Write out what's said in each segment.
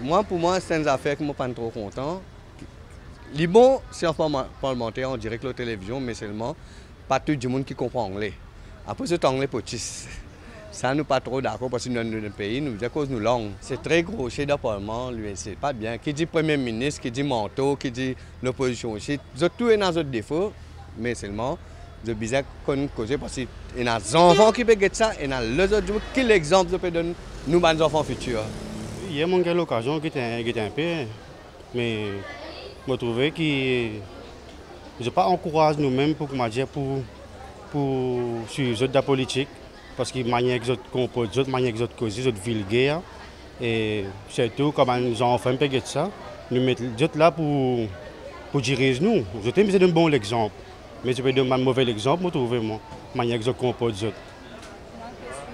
Moi, pour moi, c'est une affaire qui ne pas trop content. Les bons séances parlementaires en direct la télévision, mais seulement pas tout le monde qui comprend anglais. Après, c'est anglais potis. Ça, nous pas trop d'accord parce que dans notre pays, nous, à cause nous langue. C'est très grossier d'appartement, lui, c'est pas bien. Qui dit Premier ministre, qui dit manteau, qui dit l'opposition aussi, tout est dans notre défaut, mais seulement je bizarre qu'on cause parce qu'il y a des enfants qui peuvent ça, et il y a les autres qui l'exemple de donner nous, les enfants futurs? Hier, j'ai eu l'occasion qui était un peu, mais je trouvais que je pas encourage nous-mêmes pour, dire, pour, pour suivre la politique parce que manière que compose, d'autres manière que causer, d'autres vulgaires. Et surtout, comme nous enfants un peu de ça, nous mettons là pour, pour diriger nous. Je t'aime, c'est un bon exemple. Mais je peux donner un mauvais exemple, je trouve, moi, manière que je compose.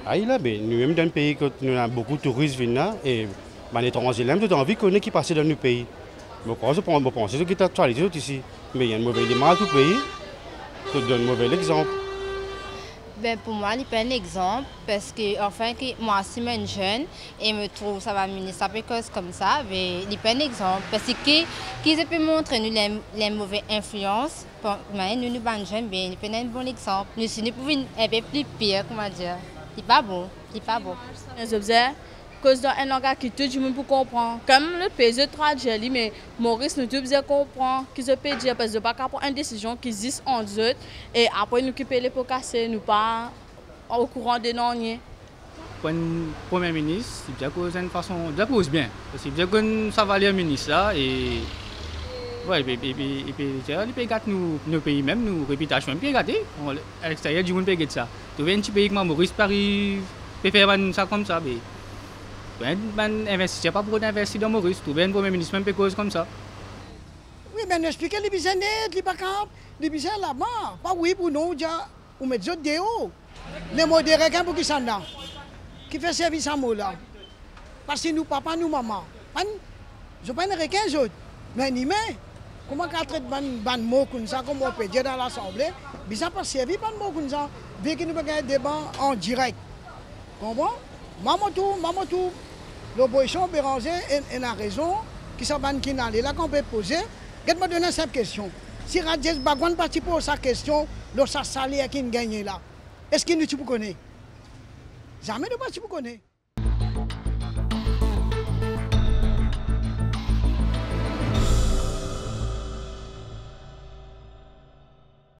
Ah, là, ben, nous sommes dans un pays où nous avons beaucoup de touristes viennent et les étrangers, nous avons envie de connaître qui passe dans nos pays. Je pense que c'est ce qui est actualité ici. Mais il y a une mauvaise image tout le pays. Je donne un mauvais exemple. Ben, pour moi, il pas un exemple parce que enfin, moi, je suis une jeune et me trouve ça va ministre cause comme ça, mais il pas un exemple parce que qui peut montrer nous les, les mauvaises influences, mais nous nous sommes jeunes, ben, il pas un bon exemple. Nous sommes un peu plus pire, comment dire. Il pas bon, il pas bon. Cause d'un langage qui tout le monde peut comprendre. Comme le pays traduit, mais Maurice nous devons comprendre qu'il se peut dire parce que pas prendre une décision qui existe en deux et après nous qui les pour casser, nous pas au courant des noms. Pour un premier ministre, bien que une façon, de pose bien. C'est bien que ça va aller ministre là et Ouais, et puis, il peut gâter nos pays même, nos réputations, il peut gâter. À l'extérieur du monde, il peut gâter ça. Tu vois, un petit pays comme Maurice, Paris, peut faire ça comme ça. Ben, ben investir pas pour investir dans Maurice. Tout bien, premier ministre, même cause comme ça. Oui, mais expliquez les net, les bacs, les bisons là-bas. Pas oui pour nous, déjà, ou mettre d'autres déo. Les modérés, pour qui sont là, qui fait service à moi là? Parce que nous, papa, nous, maman. Je ne pas requin autres. Mais ni mais, comment qu'on traite ban mots comme ça, comme on peut dire dans l'Assemblée, ça pas servi ban mots comme ça, vu que nous avons un débat en direct. Comprends? Maman tout, maman tout. L'opposition Béranger elle a raison, qui s'en qui n'a là qu'on peut poser. Je me donner cette question. Si Radjes Bagwan participe à sa question, le salaire qui gagne là, est-ce qu'il nous connaît Jamais ne pas connaître.